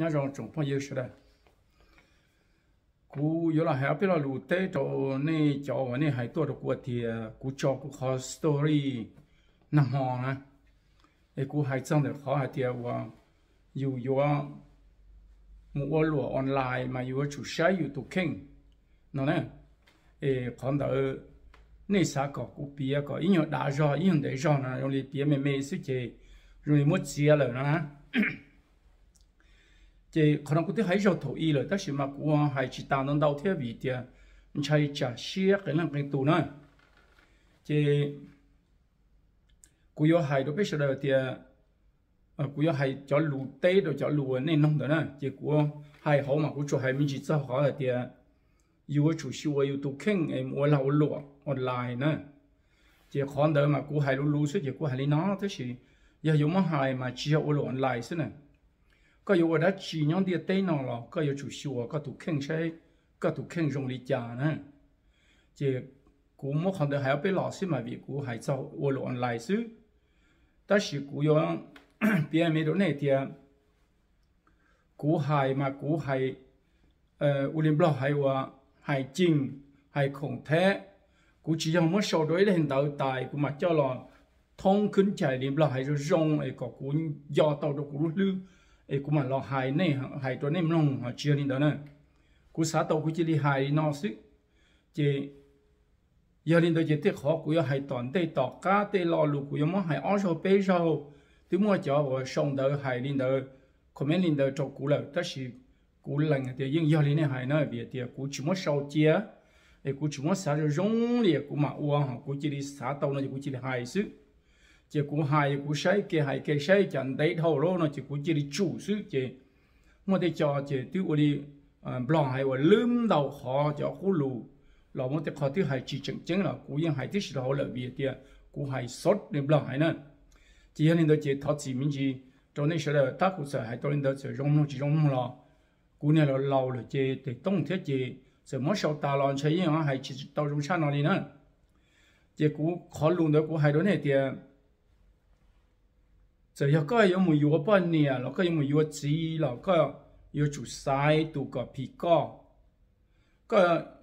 nhà rong trồng phong yêu sự đấy cú yếu là hẹp biết là lù tê cho nên cho và nên hay tua được qua thì cú cho cú khó story nằm hòn á để cú hay xong được khó hay thì và dù yêu mua lúa online mà yêu chủ sai yêu tụ kinh nó nè ê còn đỡ nên sao có cú bia có ý nhớ đã rõ ý nhớ để rõ nè rồi bia mềm mềm sự chế rồi mất chia rồi nè thì khả năng cụ thể hay rồi thổ y rồi tất sự mà của hay chỉ ta nó đau thế vì thì chạy trả xe cái năng cái tù này thì cụ yêu hay đối với sự đời thì ờ, cụ yêu hay cho lù tê rồi cho lù nông đó này thì cụ hay mà cụ cho hay mình chỉ cho họ là thì yêu chủ siêu yêu kinh em mua lâu lụa online nữa chỉ còn đợi mà cụ hay lù lù suy chỉ cụ hay nó, thế thì giờ dùng mà hay mà chỉ yêu lụa online thế nè có yêu đã chỉ nhóm địa tây nào là có yêu chủ siêu có tu khen sai có tu khen dùng lý trả nè chế cú mua không được hay bị lọ xí mà vì cú hay cho ô lộ online xứ ta chỉ cú yo bia mi đồ này thì cú hay mà cú hay ờ u lim hay wa hay chinh hay khổng thế cú chỉ dùng một sau đối lên đầu tài cú mà cho là chạy lim blo hay rồi rong ấy có cú do tàu đồ cú lư ấy cú mà lo hay này hayตัวnày mông họ chia lên đó nè cú sát tàu cú chỉ đi hay nó xứ chỉ giờ linh đó chỉ tiếc khó của hay toàn tây tọt cá tây lo lục của món hay ăn sầu bê sầu thứ mua cho và xong đó hay linh đó comment linh đó cho cú là tất是cú lần thì nhưng giờ linh này hay nói việc thì cú chỉ muốn sầu chia để cú chỉ muốn xả được rong liền cú mà uống ha cú chỉ đi xả tàu nó cú chỉ đi hay sự chỉ cú hai cú sai cái hai cái sai chẳng đấy thầu lô nó chỉ cú chỉ đi chủ sự chỉ mà để cho chỉ tiêu đi à, blong hay và lướm đầu họ cho cú lù. Là một cái khó thứ hai chỉ chứng chứng là cú yên hai thứ sự là lợi vì tiền cú hai sốt để blòng hai nữa chỉ hiện đó chỉ thọ chỉ mình chỉ cho nên sẽ là ta cũng sẽ hai tôi đó sẽ rong nó chỉ rong rong là cú này là lâu rồi chỉ để đông thế chỉ sẽ mất sau ta làm chơi yên hai chỉ đầu rong cha nó đi nữa chỉ cú khó luôn đó cú hai đó này tiền 就有个有没有半啊，老个有没有子，老个有住晒度个皮个，个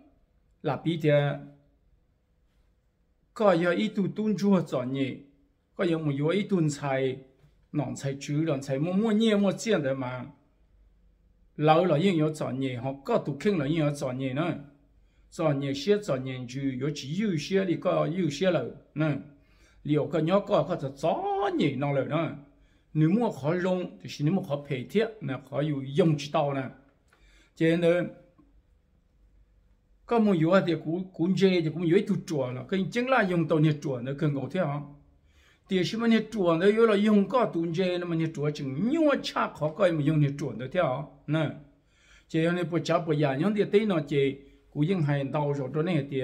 那边的，个有一度蹲煮作业，个有没有一顿菜，两菜煮两菜，么么年么见的嘛，老了也有作业，吼，个都肯了也有作业呢，作业写作业就有几有些的个有些了，嗯，了个要个个就作业弄了呢。Nếu mà khó dùng thì nếu mà khó phê thiết nè khó dùng chỉ tao nè cho nên có một yếu thì cũng cũng dễ thì cũng yếu tu chùa là cái chính là dùng tàu nhiệt chùa nó cần ngầu theo thì khi mà nhiệt chùa nó yếu là dùng có tu dễ nó mà nhiệt chùa chừng nhiều cha khó coi mà dùng nhiệt chùa nó theo nè Cho nên, bộ chấp bộ giả những thì tây nó chỉ cũng dùng hành tàu rồi cho nên thì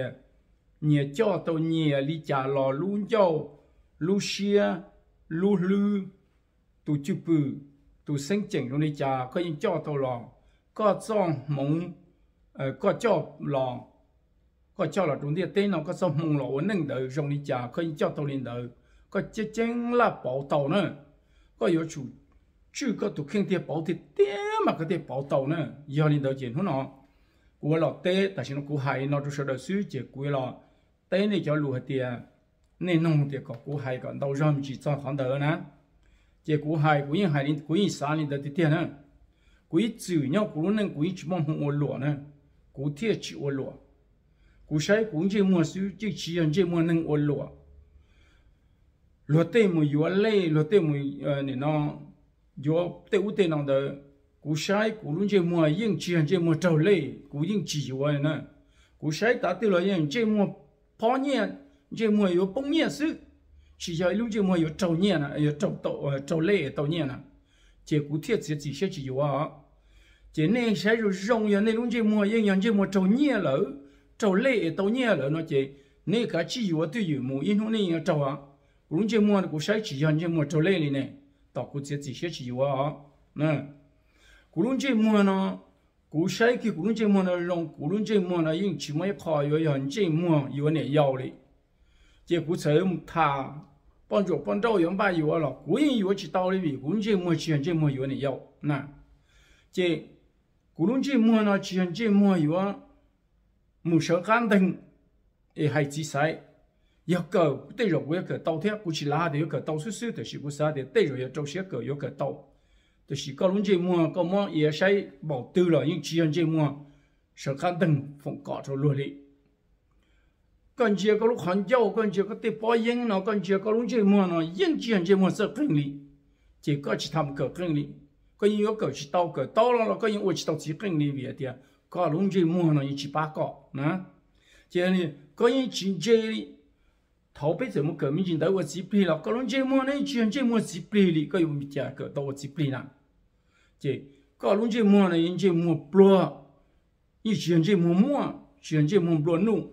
nhiệt cho tàu nhiệt lý trả lò luôn cho lu xia lu lư tu chụp tu sinh chỉnh luôn đi cha, có những cho tàu lò có cho mong có cho lò có cho là chúng ta tên nó có xong mong lò nâng đỡ dùng đi cha có cho tàu lên đỡ có chết chân là bảo tàu nữa có yếu chủ chứ có tu khen tế bảo thì té mà có thể bảo tàu nữa do lên đỡ chuyện nó của lò té tại sao nó cũng hay nó cho đỡ xứ chỉ của lò té này cho lùi thì nên nông thì có cũng hay còn đâu ra mình chỉ cho khoảng đỡ nè chỉ của hay của yên hay lên của yên sáng lên đỡ thì tiền nữa của những chữ nhau của nên của những chỉ mong hùng lụa nữa cú thiệt chỉ lụa cú sai cú chỉ mua sưu chỉ chỉ ăn chỉ mua nâng ô lụa lụa tê mùi yếu lê lụa tê mùi nè nó yếu tê u tê nó đờ cú sai cú luôn chỉ mua yên chỉ ăn chỉ mua trâu lê cú yên chỉ yếu nè cú sai ta tê lo yên chỉ mua phó nhẹ chỉ mua yếu bông nhẹ sư chỉ cho lúc chỉ mua yếu trâu nhẹ nè yếu trâu tàu trâu lê tàu nhẹ nè chỉ cú thiệt chỉ chỉ sẽ chỉ yếu à chỉ nên sẽ rồi rong ya nên lúc chỉ mua yên yang chỉ mua trâu nhẹ lỡ trâu lệ trâu nhẹ lỡ nó chỉ nên cả chỉ yếu tôi yếu mua yên hôm nay yang trâu à lúc chỉ mua cũng sẽ chỉ yang chỉ mua trâu lệ này tao cũng chỉ chỉ sẽ chỉ yếu à nè cũng lúc chỉ mua nó cũng sẽ khi cũng lúc chỉ mua nó rong cũng lúc chỉ mua nó yên chỉ mua khó yếu yang chỉ mua yếu này yếu 哩 chỉ cũng sẽ thà 帮助帮助人把yếu là cũng yên yếu chỉ tao đi vì cũng chỉ mua chỉ chỉ mua yếu này yếu nè chế cú luôn chế mua nó chỉ chế mua yếu một số khán đình để hay chỉ sai yêu cầu đây rồi yêu cầu tàu theo cú chỉ là để yêu cầu tàu xuất xuất thì chỉ cú sao để đây rồi yêu cầu sẽ cầu yêu cầu tàu thì chỉ có luôn chế mua có mua也sai bảo tư rồi nhưng chỉ chế mua số khán đình phong cọ cho luôn đi con chia có lúc hoàn giao con chia có tế bao yên nó con chia có lúc chế mua nó yên chỉ chế mua rất kinh lý chỉ có chỉ tham cờ kinh lý có những yêu cầu chỉ tàu cờ tàu là có những yêu chỉ tàu chỉ kinh lý về thì có lúc chế mua nó chỉ ba cọ nè chỉ là có những chính chế lý thầu bây giờ một革命进到我几倍了，个人节目呢，居然节目几倍哩，个有咪价个到我几倍啦？这个人节目呢，人节目不，以前节目么，前节目不弄。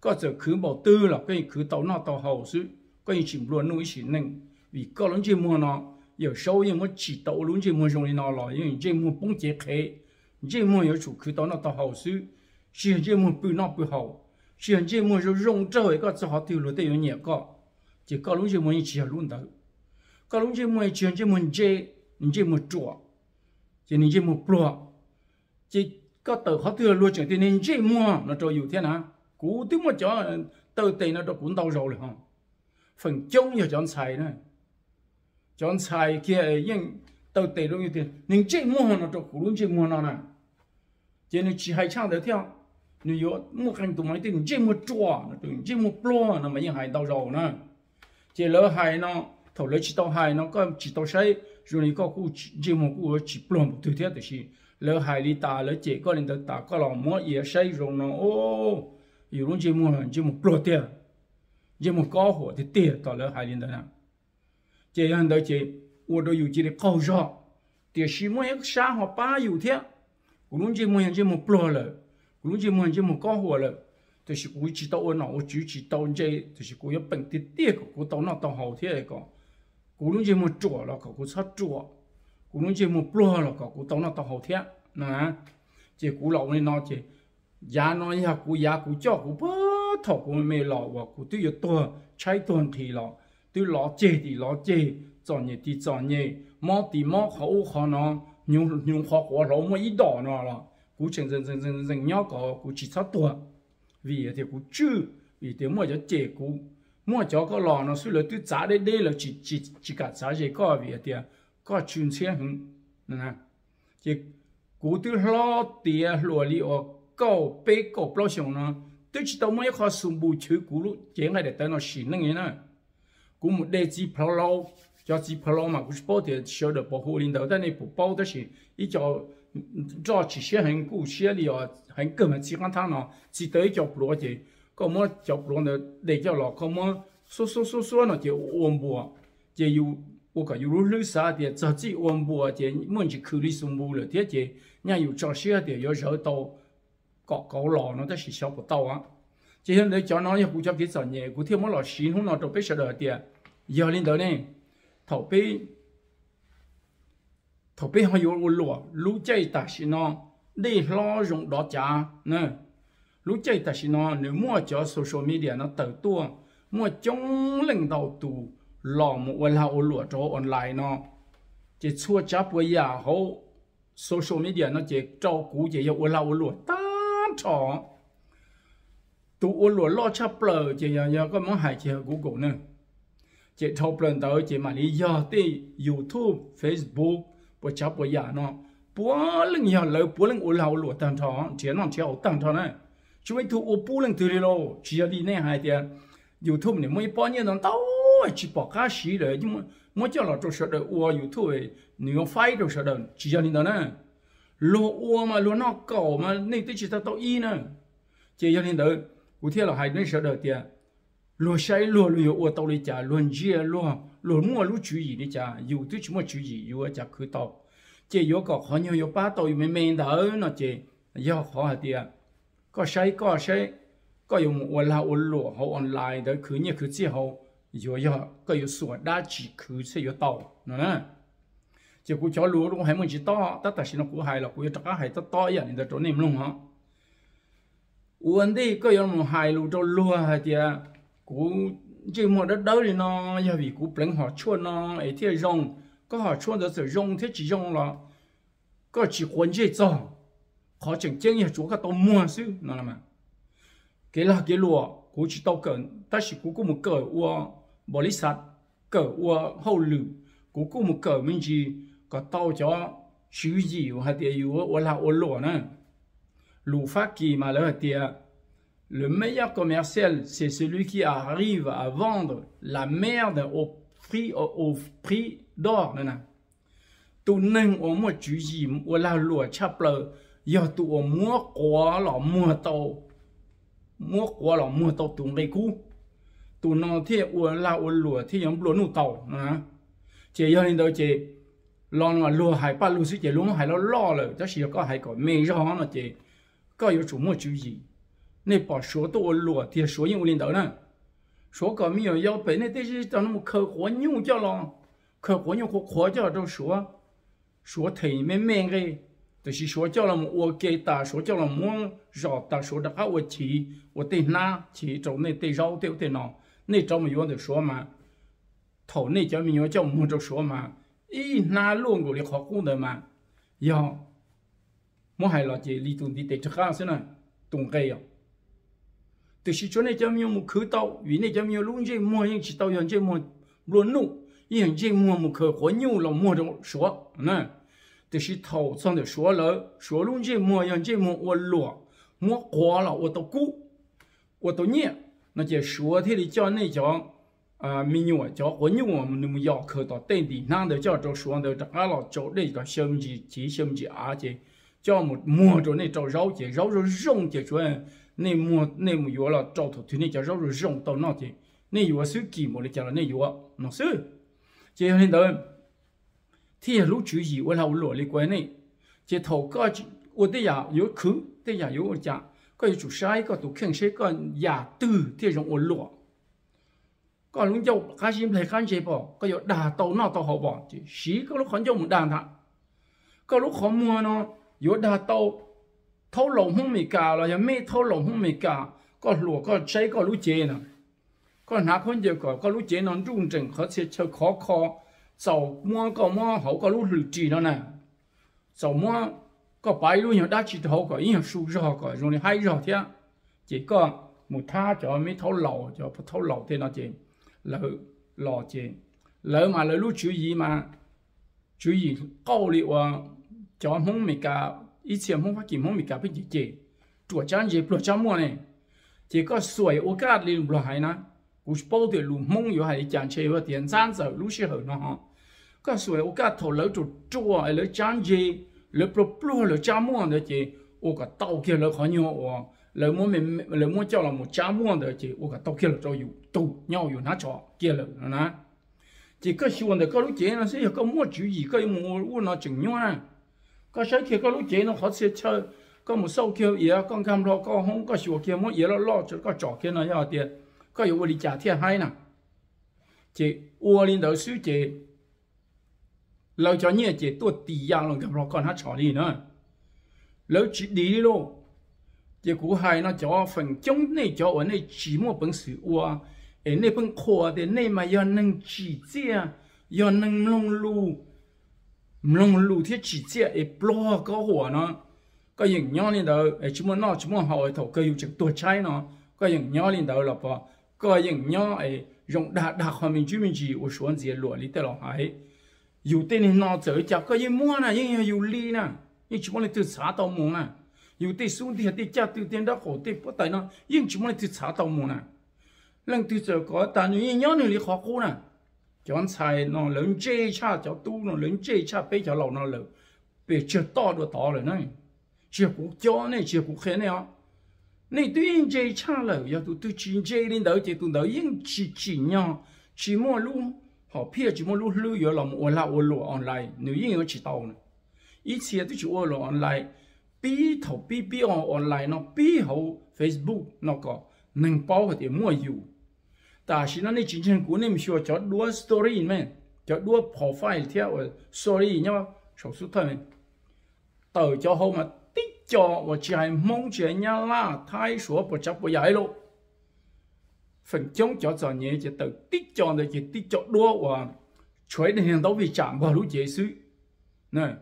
có giờ cứ bảo tư là cái cứ tàu nó tàu hậu chứ cái chỉ luôn nuôi chỉ nâng vì có lớn chỉ mua nó giờ sau giờ mới chỉ tàu lớn chỉ mua trong nó rồi chỉ mua bông chế khế chỉ mua giờ chủ cứ tàu nó tàu hậu chứ chỉ chỉ mua bự nó hậu chỉ chỉ mua rồi rong trâu cái cho họ tiêu lúa tiêu nhẹ có chỉ có lớn chỉ mua chỉ luôn đó có lớn chỉ mua chỉ chỉ mua chế chỉ mua chuột chỉ chỉ mua bùa chỉ có tàu họ tiêu lúa chẳng thì nên chỉ cú tiếng mà cho tơ tiền nó cũng đau rồi ha phần chung giờ chọn xài nữa chọn xài kia nhưng tơ tiền đâu như thế nhưng chỉ mua nó cho cú luôn chơi mua nó nè cho nên chỉ hay chăng được theo nếu có mua hàng tụi máy tiền chỉ mua chua nó tụi chơi mua plo nó mà nhưng hay đau rồi nè chỉ lỡ hai nó thầu lỡ chỉ tao hai nó có chỉ tao say rồi này có cú chỉ mua cú chỉ plo một thứ thế thì lỡ hai đi ta lỡ chỉ có lên tới ta có lòng mua gì say rồi nó ô 有种节目节目不掉，节目搞火的跌到了海里头呢。这样的这我都有这个高烧，第西么一个三号八有天，古龙节目节目不了，古龙节目节目搞火了。就是我知道我那我就知道这，就是我要本地跌个，我到那到后天一个，古龙节目做了个，我操做，古龙节目不了个，我到那到后天，那这古老的那这。 Giá nó nhà cụ giá cụ cho cụ bơ thọ cụ mê lọ và cụ tôi yêu tôi chạy tuần thì lọ tôi lọ chê thì lọ chê chọn nhẹ thì chọn nhẹ mò thì mò khó u khó nó nhung nhung khó của lọ mà ít đỏ nó là cụ chân chân chân chân chân nhau có cụ chỉ sát tuổi vì thì cụ chưa vì thế mà cho chê cụ mà cho có lọ nó suy là tôi giá đây đây là chỉ chỉ chỉ cả giá gì có vì thì có chuyên xe hứng nè chỉ cụ tôi lo tiền lùa li ở cầu bê cầu bao xong nó tôi chỉ tao mới khó sung bù chữ cú lúc chế ngay để tao nó xỉn năng nè cú một đề chỉ bao lâu cho chỉ bao lâu mà cú bảo thì sợ được bảo hộ领导但你不包的是一叫做这些很古些里啊很根本只看他呢只得一叫不落的个么叫不落的那叫老个么说说说说呢就温不就有我讲有绿啥的自己温不就梦就口里上不了的就人有这些的要绕到。 Có có lò nó ta chỉ sao của tàu á chỉ hiện đấy cho nó như cũng cho cái sợ nhẹ cũng thêm một lò xin không nó đâu biết sợ đời tiền giờ lên đó này thầu bê thầu bê họ yêu lụa, lũ chạy ta xin nó đi lo dùng đó trả nè lũ chạy ta xin nó nếu mua cho social media nó tự tua mua chống lên đầu tù lò một là u lụa cho online nó chỉ chua chấp với nhà hậu social media nó chỉ cho cú chỉ yêu là ô lụa ta trọ tụ ô lúa lo cha lờ, chị giờ giờ có món hải chỉ Google nữa chị thâu lần tới, chị mà đi do thì YouTube, Facebook bộ cha bộ giả nó. Bố lưng giờ lời bố lưng ô lao lúa tăng thọ, chị nó chỉ ô tăng thọ này chú ấy thu ô bố lưng từ đi lô, chị là đi nè hai tiền YouTube này mỗi bao nhiêu nó tao chỉ bỏ cá xí rồi nhưng mà mới cho là cho sợ được ô YouTube này nếu phải được sợ được chỉ là đi đó nè lúa ua mà lúa nó cổ mà nên tôi chỉ ta tao y nè, chỉ cho nên đỡ cụ thể là hai đứa sợ đời tiền lúa say lúa lúa ua tao đi trả lúa chia lúa lúa mua lúa chú ý đi trả dù tôi chỉ mua chú ý dù ở trả cứ tao. Chỉ yếu có khó nhiều yếu ba tao yếu mình mình đỡ nó chỉ yếu khó hả tiền có say có say. Có dùng ua là ua lúa họ online đỡ cứ như cứ chỉ họ, yếu yếu có yếu sửa đa chỉ cứ sẽ yếu tao nữa chỉ cú chó lúa cũng hay mình chỉ to, tất cả xin nó cú hay là cú chắc hay tất to vậy à, nên chỗ niệm luôn hả? Uốn đi có những một hai lúa cho lúa hay thì cú chỉ một đất đâu thì nó giờ vì cú bling họ chua nó, ấy thì rong. Có họ chua được sử rong, thế chỉ rong là có chỉ quấn chế cho khó chẳng chân nhà chúa cái tàu mua chứ nó là mà. Cái là cái lúa cú chỉ tao cần ta chỉ cũng một cỡ ua bò lý sạch cỡ ua hậu lử. Cũng một cỡ mình chỉ có tàu cho chữ gì hay tiền yếu của là ô lúa nữa lũ phát kỳ mà là tiền Le meilleur commercial, c'est celui qui arrive à vendre la merde au prix, au, au prix d'or. Tu nâng ở một chữ gì ở là lúa chắp lờ, giờ tu ở mua quá là mua tàu, mua quá là mua tàu tu ngay cú. Tu nó thì ở là ở lúa thì giống lúa nụ tàu, nè. Chỉ giờ nên đâu chỉ lo nó lo hải ba lùa xí chế lùa hải lo lo rồi đó chỉ có hai cái mê ra nó chế có yếu chủ mua chú gì. Nên bỏ số tôi lùa thì số những linh đầu nè. Số có mi ở yếu bên này đây là cho nó một khờ khó nhiều cho lo. Khờ khó nhiều khó khó cho đâu số. Số thầy mê mê cái tôi chỉ số cho là một ô kê ta số cho là muốn rõ ta số đã có ô chỉ ô tên na chỉ trong này tên rau tiêu tên nó nên trong mình yếu được số mà thầu này cho mình yếu cho muốn được số mà. 咦，那路我的 ngori 莫还了解里头的 ma yao mo hala te li tun ti te tukha sina tun kai yao te shi cho nee jamiyo mu khe tau yin nee jamiyo 江啊，明年我交，我年我们那么要科到当地，难道叫着说的这阿老叫那个兄弟姐兄弟阿姐，叫么摸着那找绕肉肉着绕出来，那摸那么远了，找头，天天叫肉肉绕到哪姐，那有手机么的叫了那有，那手，接下来到，铁路就是为了落里关内，接头个我的呀有口，的呀有我家，可以住下一个都看谁个呀，都这种我落。còn lúc dầu cá chim thấy khăn chế bỏ có dầu đà tàu nào tàu họ bỏ chứ xí có lúc khăn dầu một đàn thằng có lúc khó mua nó dầu đà tàu thâu lồng không mì cả là mê thâu lồng không mì cả có lúa có cháy có lúa chế nè có nà con dầu có có lúa chế nó rung rừng khó sẽ chơi khó khó sầu mua có mua hậu có lúa lụt trì nó nè sầu mua có bài lúa nhỏ đá chỉ thâu có yên sù rõ có rồi hay rõ thế chỉ có một tha cho mấy thâu lầu cho thâu lầu thế nó chỉ lỡ lò chế lỡ mà lỡ lúc chủ ý mà chú ý câu liệu ờ, à cho mong mình cả ít xem mong phát triển mong mình cả biết gì chế chuột chăn gì chuột chăn mua này chỉ có suy ô cả liền lo hay na. Cũng bao tiền luôn mong yêu hay chăn chơi và tiền chăn giờ lúc sẽ hơn nó có suy ô cả thầu lợi chuột chua lợi chăn gì lợi pro pro lợi chăn mua nữa chỉ ô cả tàu kia lợi khó nhiều ờ lỡ muốn mình lỡ muốn cho là một trăm muốn được chỉ ô cả tao kia là cho dù tù nhau dù nó cho kia là nó nè chỉ có xu được có lúc chế nó sẽ có mua chủ gì có mua u nó chừng nhau nè có sáng kia có lúc chế nó khó sẽ chơi có một sâu kia gì con cam lo có không có xu kia muốn gì nó lo cho có trò kia nó giao tiền có dù đi trả thiệt hay nè chỉ u linh đầu suy chỉ lâu cho nhẹ chỉ tôi tỷ giang luôn cam lo con hát trò đi nữa lâu chỉ đi luôn. chị cú hai nó cho phần chống này cho ở này chỉ một bằng sự ua ở này bằng khổ để này mà do nâng chỉ chia do nâng lông lu 唔弄路铁直接会 block 个火呢，个营养里头诶，怎么闹怎么好诶头，个有只多菜呢，个营养里头了吧，个营养诶用大大方面居民区我说这落里头了还，有的人拿走家个一摸呢，因为有利呢，你怎么来都查到摸呢？ 有的兄弟的家都点到好的不带呢，因怎么来都查到摸呢？人都这个，但是营养里好好呢。chọn xài nó lớn chê cha cho tu nó lớn chê cha bây giờ lâu nó lớn bị chưa to được to rồi này chưa cũng cho này chưa cũng khen này à này tuy nhiên chê cha là giờ tu tu chỉ chê lên đó chỉ tu đó yên chỉ chỉ nhau chỉ mua luôn họ phía chỉ mua luôn lưu giờ làm ở là ở lộ online nếu yên chỉ tàu này ý chia tôi chỉ ở lộ online bi thầu bi bi online nó bi hậu Facebook nó có nâng bao hết mua dù ta xin anh chính chân của nên sửa cho đua story mà cho đua profile theo story nhá số số thôi tờ cho hôm mà tích cho và chỉ mong chế nhà là thay số bộ chấp bộ giải lộ phần chống cho cho nhé chỉ tự tích cho thì chỉ tích cho đua và chuối đến hiện đấu vì chạm vào lúc dễ xứ này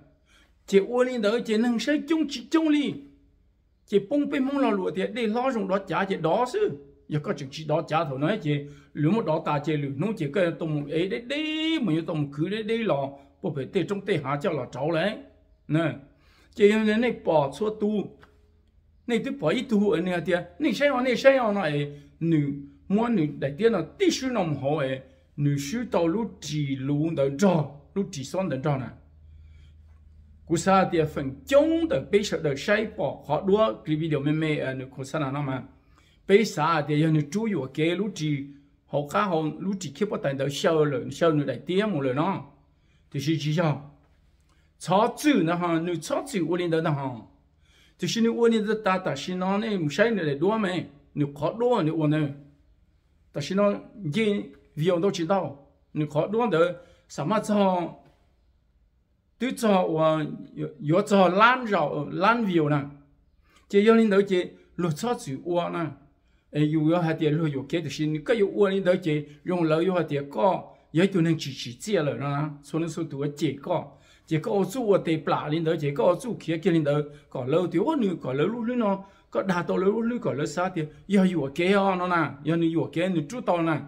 chỉ ô linh đó chỉ nâng xây chung chỉ chung li chỉ bông bên mông là lụa thì để lo dùng đó trả chỉ đó sư giờ có chừng chỉ đó trả thôi nói chỉ lũ một đó ta chỉ lũ nó chỉ cái tông ấy đấy đấy mà như tông cứ đấy đấy lò. Bộ phải tê trong tê hạ cho là cháu lấy. Nè chỉ như này bỏ số tu. Này tôi bỏ ít tu ở này thì này xây họ này xây họ này nữ, mua nữ đại tiên là tí sư nông họ ấy. Nữ sư tàu lũ chỉ lũ đỡ cho lũ chỉ son đỡ cho nè. kusa tia phần chống tờ bây sợ tờ say bỏ họ đua cái video mềm mềm ở nước sa nào mà bây giờ thì giờ nước chú yếu cái lúc chỉ họ cá họ lúc chỉ khi bắt tay đầu sau rồi sau nữa đại tiếng một rồi nó thì chỉ chỉ sao chó chữ nó ha nước chó chữ uốn lên đó nó ha thì xin nước uốn lên đó ta ta xin nó này một say nữa để đua mày nước khó đua nước uốn này ta xin nó gì vì ông đâu chỉ đâu nước khó đua đó sao mà sao tôi cho yo cho lan rau lan viu nè chỉ yo linh đầu chỉ lột cho chữ uo nè ấy yo yo hạt tiền lột yo cái thì cái yo uo lên đó chỉ dùng lỡ yo hạt tiền có yo tôi nên chỉ chỉ chia rồi nè số nên số tôi chỉ có chỉ có ô chú ở tây plà lên đó chỉ có ô chú kia kia linh đầu có lỡ tôi ô nữ có lỡ lũ lũ có đa to lỡ lũ có lỡ sao thì yo yo cái nó nè yo yo cái nó chú to nè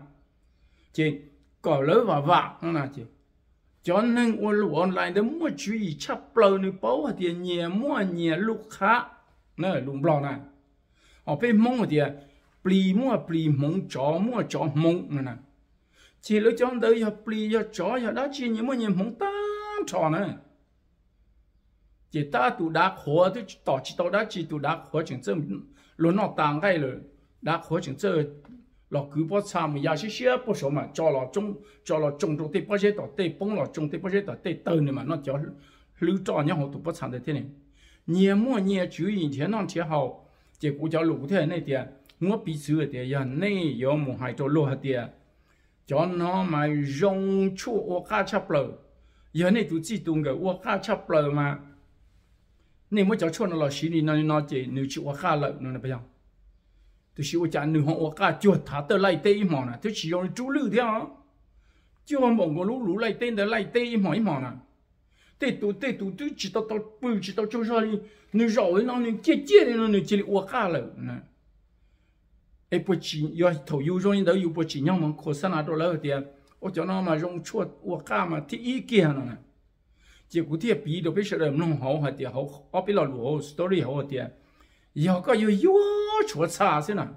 chỉ có lỡ và vạ nó nè chỉ cho nên ô lũ online đó mua chú ý chấp lâu nữ bảo thì nhẹ, mua nhẹ lúc khác. Nè lùng bò nè ở bên mông thì, pli mua pli mong chó mua chó mong nè. Chỉ lúc chọn tới giờ pli giờ chó giờ đó chỉ nhẹ mua nhẹ mong ta chó nè chỉ ta tụ đá khó tụ tỏ chỉ tao đá chỉ tụ đá khó chẳng chân luôn nó tàng cái rồi. Đá khó chẳng chân lọ cứ bỏ xa mà giờ xí xía bỏ số mà cho lọ trong cho lọ trong trong tây bỏ xí tỏ tây bông lọ trong tây bỏ xí tỏ tây tơ này mà nó cho lưu cho nhau hồ tụ bỏ xa thế này. Nhiều mua nhiều chú ý thế nó thế hậu chỉ cũng cho lũ thế này tiền mua bị sửa tiền giờ này giờ một hai chỗ lô hạt tiền à. cho nó mà rong chu ô cá chắp lờ. Giờ này tụi chỉ tung cái ô cá chắp lờ mà. Nên mới cho cho nó là xí nó nó chỉ nếu chịu ô cá lợ nó là bây giờ tôi chỉ cho anh họ qua chuột thả tờ lại tê mỏ nè à. tôi chỉ cho chú lư theo. Chứ không bọn con lú lú lại tên đó lại tê mỏ mỏ nè tê tu tê tu tu chỉ tao tao bự chỉ tao cho ra đi. Nó rồi nó nó chia chia đi nó nó chỉ qua cả rồi nè ai bất chỉ yo thầu yêu rồi đâu yêu bất chỉ nhau mà khó khăn đó là cái, ô cho nó mà dùng chuột qua cả mà thì ý kia nè chỉ có thể bị đâu biết sợ nó hậu hay thì hậu ở bên lò lúa story hậu thì à. 要个有有错差些呢？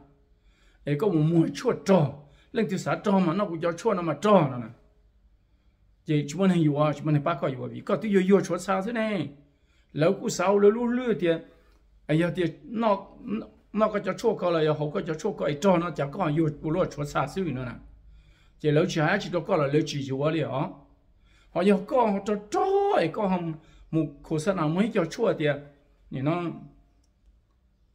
哎，个我没错找，另就啥找嘛？那我叫错那么找了呢？这基本上有啊，基本上八个有啊，比个都有有错差些呢？老古少了路路点，哎呀点那那那个叫错个了，要好个叫错个，哎找那叫个有不落错差些呢呢？chỉ lâu chỉ hai chỉ đâu có là lâu chỉ chùa liền họ yêu có họ cho cho có hầm một khổ sát nào mới cho chua thì nhìn nó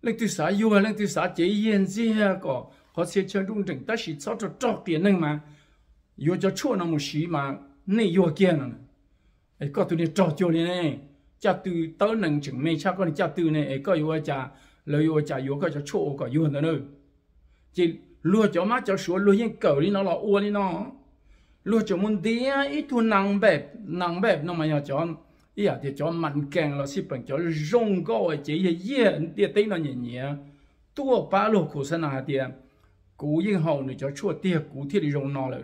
Lên từ xã yêu lên từ xã chế yên gì ha có họ sẽ chơi đúng trình, ta chỉ cho cho cho tiền nên mà. Yêu cho chua nó một xí mà nên yêu kia nè ấy, có tụi này cho cho này cha từ tới nâng chừng mấy cha con cha từ này, ấy, có yêu cha, lời yêu cha yêu có cho chua có yêu nữa nữa. Chỉ lúa cho má cho số lúa yên cầu đi nó là uo đi nó. Lúa cho muốn đi ít thu nặng bẹp nặng bẹp nó mà nhà cho ý à, thì cho bằng cho chỉ nó nhẹ nhẹ. Cú à à, hậu cho cú thiết nó lại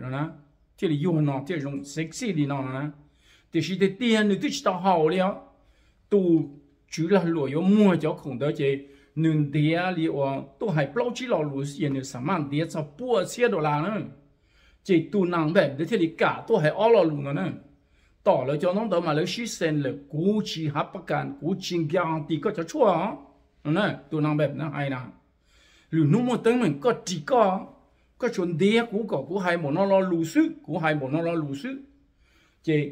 thiết nó thiết sexy đi nó thì tiền hậu là có mua cho chứ địa li ở tôi hay bao chỉ lo lú yên được sắm ăn địa cho bùa xe đồ là nữa chỉ tu năng bè để thì cả tôi hay ở lo lú nữa tỏ lại cho nó đó mà lấy sĩ sen là cú chỉ hấp bạc can cú chính giang thì có cho chua nè, tu năng bè nó hay nè. Lú nó một tiếng mình có chỉ có có chuẩn địa cú có cú hay bộ nó lo lú sư cú hay bộ nó lo lú sư chỉ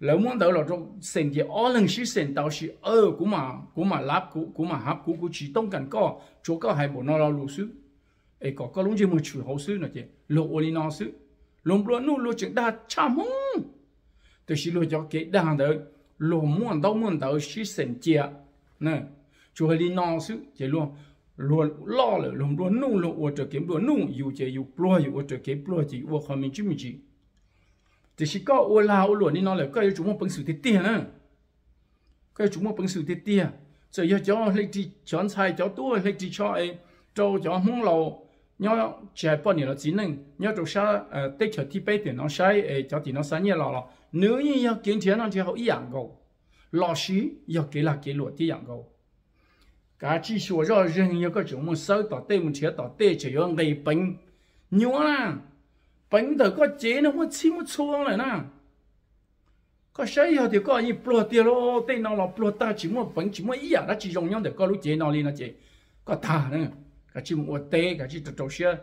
lỡ muốn đỡ là trong sinh thì ở lần sĩ sinh đạo sĩ ở cú mà cú mà láp cú cú mà hấp cú cú chỉ tông cảnh có chỗ có hai bộ nó lo lũ sư ấy có có lúc gì mà chủ hậu sư nữa chứ lộ oli nó sư lồng luôn nu lộ chuyện đa chăm mông tôi chỉ lộ cho cái đa đỡ. Lo muốn đâu muốn đỡ chỉ sinh chia nè chú hơi đi nó sư chỉ luôn. Luôn lo rồi lồng luôn nung, lộ ở chỗ kiếm luôn nung, yêu chỉ yêu plo yêu ở chỗ kiếm plo chỉ ở mình chứ mình chỉ. Thì chỉ có ô lao ô đi là cái chúng một bằng sự thì tiền nè, cái chúng một bằng sự tiết tia rồi giờ cho lấy đi chọn 菜 cho tôi lấy đi cho ấy cho cho mông lầu nhớ trẻ bọn nhiều nó chín nè nhớ trong ờ tết chờ thi bê tiền nó sai ấy cho tiền nó sai nhiều rồi, lọ nếu như yêu kiến chế nó chỉ hậu ý dạng gầu lọ xí yêu kế là kế luật thi dạng gầu cả chỉ số rõ ràng yêu cái chúng mình sâu tỏ tê mình chế tỏ tê chỉ yêu gây bình, nhớ là bình từ có chế nó không chỉ một số rồi nè có sai yêu thì có như pro tiền lo tê nó là pro ta chỉ một bình chỉ một ý à nó chỉ dùng nhau để có lúc chế nó lên nó chế có thả nữa cái chỉ một tê, cái chỉ trâu trâu xe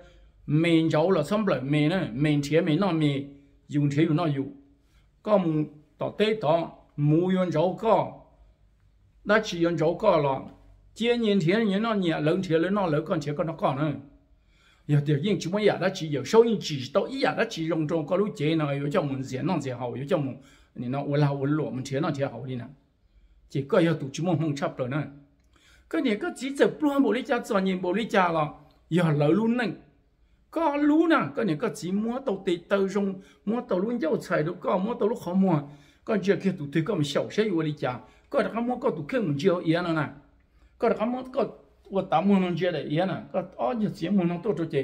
mình cháu là xong lại mình nữa mình thế mình nó mình dùng thế dùng nó dùng. Có một tỏ tê tỏ mua yên cháu có. Đã chỉ yên cháu có là chia nhìn thế nhìn nó nhẹ, lớn thế lớn nó lớn còn thế còn nó còn nữa giờ điều nhiên chúng mới giờ đã chỉ giờ sau những chỉ tao ý giờ đã chỉ dùng trong có lối chế nào yếu cho mình diễn nó dễ hậu, yếu trong mình nó ủa là ủa lụa, mình thế nó thế hậu đi nè. Chỉ có yếu tụ chúng mình không chấp rồi nữa cái này cái chỉ chờ luôn bộ lý cha cho nhìn bộ lý cha là giờ lỡ luôn nè, có lú nè à, cái này cái chỉ mua tàu tì tàu rong mua tàu luôn dâu chạy được có mua tàu lúc khó mua. Có chưa kia tụi tôi có một sầu sẽ vô lý cha có được mua có tụi kia một chiều yên nè có được mua có có tám mươi năm chiều yên nè có ở cái chiều mua nó tốt cho chị.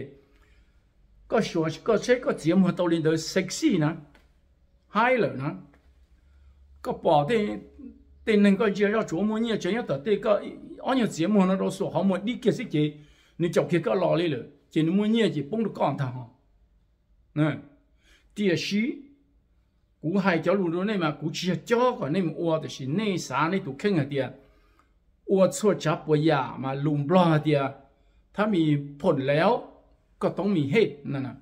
Có sửa có sẽ có chiều mua lên tới sexy nè. Hay lắm nè. Có bỏ thì tiền nên có chiều cho chủ mua nhiều chiều nhất tới cái 个按照节目那都说好么，你其实就你就去个哪里了，就你么呢就帮着讲他哈，嗯，第是。古系咗路到你嘛，古只咗个你唔话就是你啥你都倾下啲，我错จับปยามาลุมบลาเดียถ้ามีผลแล้วก็ต้องมีเหตุนั่นนะ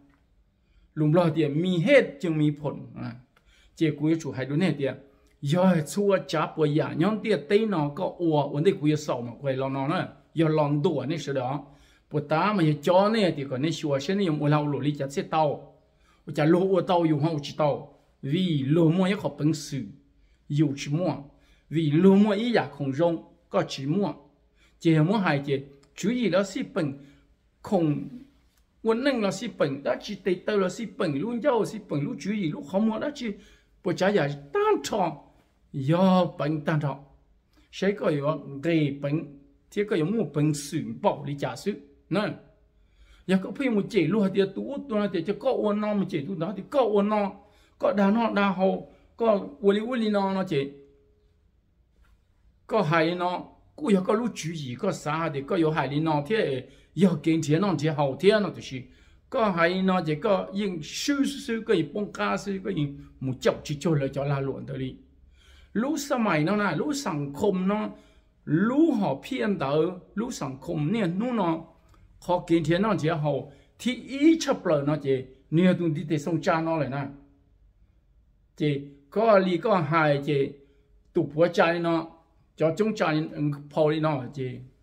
ลุมบลาเดียมีเหตุจึงมีผลนะเจ้ากูจะchủให้ดูเนี่ยเดีย giờ chua chả bồi nhà nhon tia tây nó có ủa vấn đề quý sầu mà quay lo nó nữa. Giờ lòng đùa này sự đó. Bữa ta mà giờ cho này thì còn nên xua sẽ nên dùng lau lỗ lý chả sẽ tàu. Chả lỗ ua tàu, dùng hậu chỉ tàu. Vì lỗ mua một học bằng sự dù chỉ mua. Vì lỗ mua ý giả không rong có chỉ mua. Chỉ mua hai chỉ chú ý là sĩ bệnh không vấn năng là sĩ bệnh đã chỉ tây tàu là sĩ bệnh luôn giàu sĩ bệnh luôn chú ý luôn không mua đã chỉ bữa chả giờ tan tròn do bệnh tan trọ sẽ có có gây bệnh thì có một bệnh sử bảo lý giả sử nè giờ có phải một chế luôn thì tú tu thì cho có ôn nó một chế tu đó thì có ôn nó có đa nó đa hậu có uli lý nó nó chế có hại nó cũng có có lũ chú ý, có sao thì có có hại lý nó thì giờ kinh thiên nó thì hậu thiên nó thì có hại nó thì có những sư sư có những bông ca sư có những một chậu chỉ cho lại cho la luận tới đi. รู้สมัยเนั่นะรู้สังคมเนาะรู้หอเพียนเตอรู้สังคมเนี่ยนู่นเนาะขอกินเทียนเนั่นเจียเขาที่อีชับเลยเนาะเจเนี่ยตรงที่เตส่งจานเอาะเลยนะเจก็ลีก็หายเจตุหัวใจเนาะจะจงใจพอเลยเนาะเจ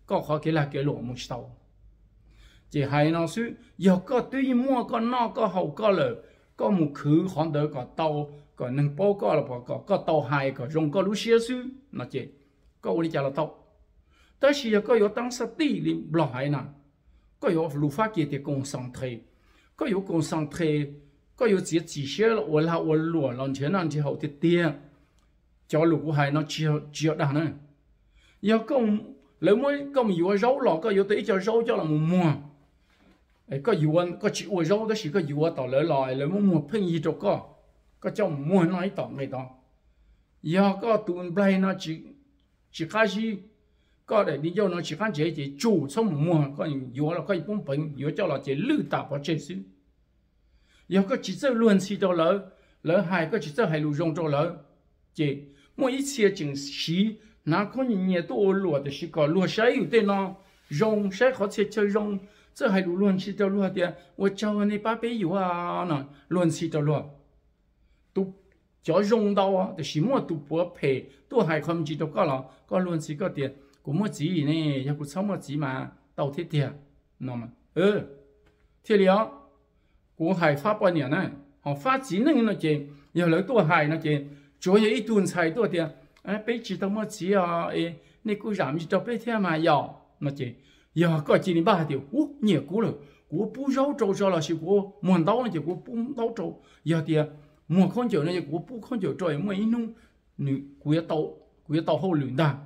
ก็ขอกินละเกลือมุสตาเจหายเนาะซื้อยกก็ตุ้ยมัวก็นอกก็เขาก็เลยก็มุคือของเดอก็เตา có nâng bố có là có có tàu hai, có rong, có lũ xe sư nó chế có uli chả là tàu. Tới khi có yếu tăng sát tỷ lì bỏ hài nè có yếu lũ phát kia thì concentré có yếu concentré có yếu chỉ chỉ xe là ổn là ổn lúa lần 前 năm thì hậu thì tiền cho lũ hài nó chiều chiều đàn nữa yếu công lấy mỗi công yếu rau lọ có yếu tới cho rau cho là mùa mùa. Có yếu, có chỉ ủa rau đó chỉ có yếu tàu lấy lại lấy một mùa phân gì cho có. có cho mua nói tỏ người đó giờ có tụi bay nó chỉ chỉ khai gì có để đi cho nó chỉ khai chế chỉ chủ xong mua có nhiều là có bốn bệnh nhiều cho là chỉ lư tạo vào chế xứ giờ có chỉ chơi luôn xí đó lỡ lỡ hai có chỉ chơi hai lù rong cho lỡ chỉ mỗi一次景时那可能也多落的是个落谁有的呢用谁好吃就用这还路乱七八糟的我教你八百有啊呢乱七八糟 tu Cho dùng đâu á thì chỉ mua tu bữa phe tu hai không chỉ đâu có là có luôn chỉ có tiền cũng mua chỉ này ya cũng sống mua chỉ mà tàu thiết tiền nó mà ừ thiết liệu cũng hai phát bao nhiêu này họ phát chỉ này nó chỉ giờ lấy tu hai nó chỉ chủ yếu ít tuần xài tu tiền à bây chỉ đâu mua chỉ à ê nè cũng giảm chỉ tao bây thiên mà giờ nó chỉ giờ có chỉ đi ba điều ú nhiều cú rồi cú bù rau trâu cho là chỉ cú muốn đâu nó chỉ cú bù đau trâu giờ tiền mua con chỗ này của bu con chỗ trời mua ít nung nữ của tàu cú tàu hậu luyện ta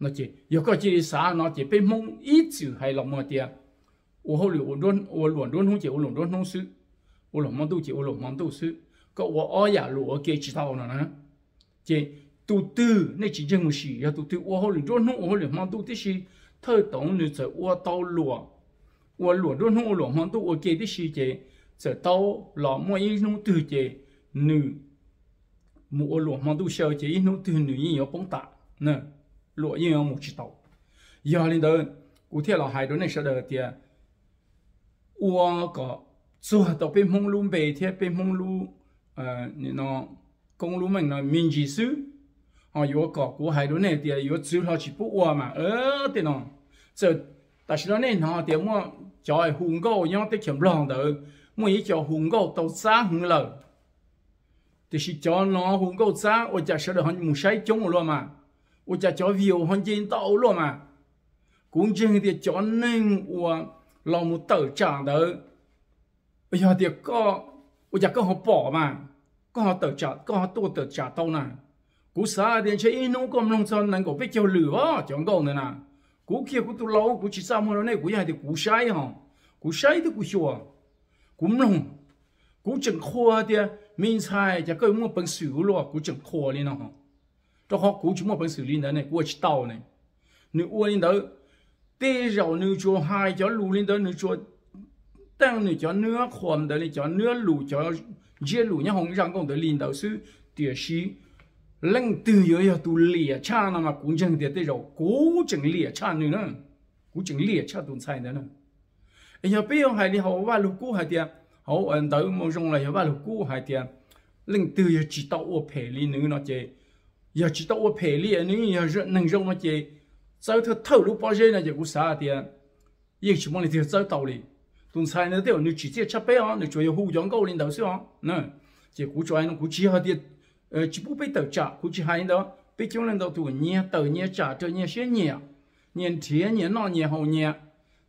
nó chỉ giờ có chỉ xã nó chỉ bên mông ít chữ hay là mà tiền ô hậu luyện ô luôn ô luận đôn không chỉ ô luận đôn không sư ô luận mong tu chỉ ô luận mong tu sư có ô ở nhà lụa kia chỉ tàu nữa nè chỉ tu tư nên chỉ riêng một sự ya tu tư ô hậu luyện đôn không ô hậu luyện mong tu tí gì thời tổng nữ sẽ ô tàu lụa ô luận đôn không ô luận mong tu ô kia tí gì chỉ giờ tàu lọ mua ít nông từ chỉ nữ mua lụa mà tôi sợ chỉ nó từ nữ như yếu bóng tạ. Nè, lụa như yếu một chỉ tàu. Giờ lên đơn cụ thể là hai đứa này sẽ đợi tiền ua có chùa tàu bên mông lu về thế, bên mông lu ờ nó, công lu mình là mình chỉ sư họ yếu có của hai đứa này tiền yếu chữ họ chỉ bút ua mà ờ thế nó. Giờ tại sao nên họ tiền mua cho hùng gấu nhau tới kiểm lòng đợi mua ý cho hùng gấu tàu sáng hùng lợi thì chỉ cho nó hùng câu xa, ôi chả sẽ được hắn mù say chống luôn mà. Ôi chả cho viều hắn trên tàu luôn mà. Cũng chừng thì cho nên ủa lòng một tờ trả đó bây giờ thì có, ôi chả có họ bỏ mà. Có họ tờ trả, có họ tu tờ trả tàu nè cú xa thì chơi in nó còn long sơn này có biết chơi lửa chẳng còn nữa nè cú kia cú tu lâu, cú chỉ sao mà nó này, cú giờ thì cú say hả? Cú say thì cú chùa. Cú mông cú chừng khoa thì mình sai chắc cái một bằng xử lo à, cú chẳng khó lên nó cho họ cú chúng mua bằng xử lên đó này, cú chỉ tàu này. Nếu uống lên đó tê rào nếu cho hai cho lù lên đó nếu cho tăng nếu cho nước khoan đó cho nước lù cho dễ lù nhá, hồng rằng công tới lên đó sư địa sĩ lăng từ yếu yếu tu lìa cha nó mà cũng chẳng địa tê rào cũng chẳng lìa cha nữa nữa chẳng lìa cha tuần sai nữa nữa bây giờ bây giờ hai đi học và lục cũ hai tiệm hậu ấn tới một trong là ba lục cũ hai tiền. Linh từ giờ chỉ tao ở phê li nữ nó chơi giờ chỉ tao ở phê li nữ giờ rất năng nó chơi sau thứ thâu lục bao giờ là giờ cũng sao tiền. Giờ chỉ mong là tiền sau tao li tuần sai nữa tiêu nữ chỉ tiếc chấp bé á nữ chủ yếu hú giang câu lên đầu nè chỉ cú cho anh cú chỉ hai tiền ờ, chỉ bút bị tàu trả, cú chỉ hai đó. Bị chúng lên đầu tuổi nhẹ tàu nhẹ trả cho nhẹ xe nhẹ. Nhẹ thiệt nhẹ nọ nhẹ hậu nhẹ.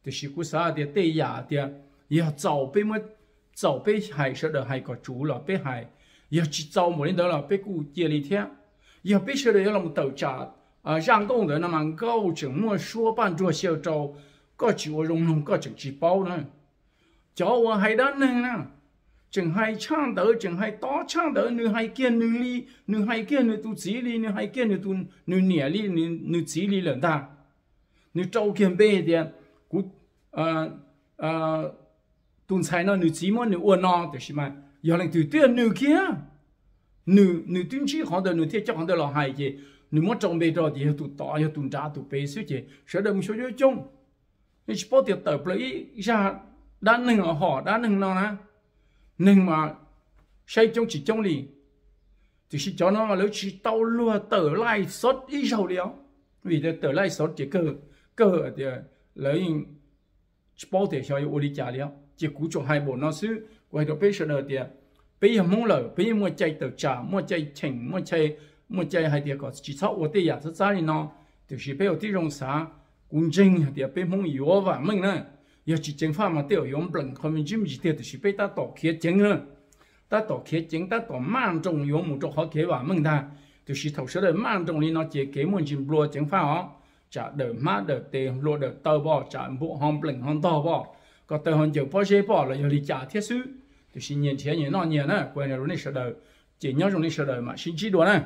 Thì chỉ cú sao tiền tây giả tiền giờ giàu bê mất 早被害说的还个猪了，被害要去找没人得了，被古接了天，要被说的要那么斗家啊，让工人那么高整么说办做小招，个就容容个整去包呢，叫我还单能呢。净系撑到，净系多撑到，你系见你哩，你系见你都子哩，你系见你都你年哩，你你子哩人大，你照见白点，古呃呃。 tuần sai nó nữ chỉ muốn nữ uốn nó thì mà. Giờ lần từ tiền nữ kia. Nữ nữ tuyên chỉ họ đời nữ thiết chắc họ đời là hay gì nữ muốn trồng bề rồi thì tụ tỏ giờ tuần trả tụ bề xíu gì sẽ đời một số yếu chung. Nên chỉ bảo tiệt tập lấy ra đã nâng ở họ đã nâng nó nè nâng mà xây trong chỉ trong lì. Thì chỉ cho nó lấy chỉ tàu lừa tờ lại sót ít dầu liao vì thế tờ lại sót chỉ cơ cơ thì lấy chỉ bảo tiệt cho ô đi trả liao chỉ cú cho hai bộ nó sư quay được bây giờ thì bây giờ mong lời bây giờ mua chạy tờ trả mua chạy chỉnh mua chạy mua chạy hai tiệt có chỉ sau ở đây giả rất dài nó thì chỉ bây giờ tí rong sa cũng chính thì bây mong yếu và mình nè giờ chỉ chính pháp mà tiêu dùng bằng không mình chỉ chỉ tiêu thì bây ta tổ kia chính nữa ta tổ kia chính ta tổ mang trong yếu một chỗ khó kia và mình ta thì chỉ thầu số đời mang trong đi nó chỉ kế muốn chỉ lùa chính pháp ó trả đời má đời tiền lùa đời tàu bỏ trả bộ hòm bình hòm to bỏ có tờ hòn dầu bao giờ bỏ là giờ lý trả thiết sư thì xin nhận thế nhận nọ nhận nè, quên rồi này sợ đời. Chỉ nhớ rồi này sợ đời mà xin chỉ đồ nè.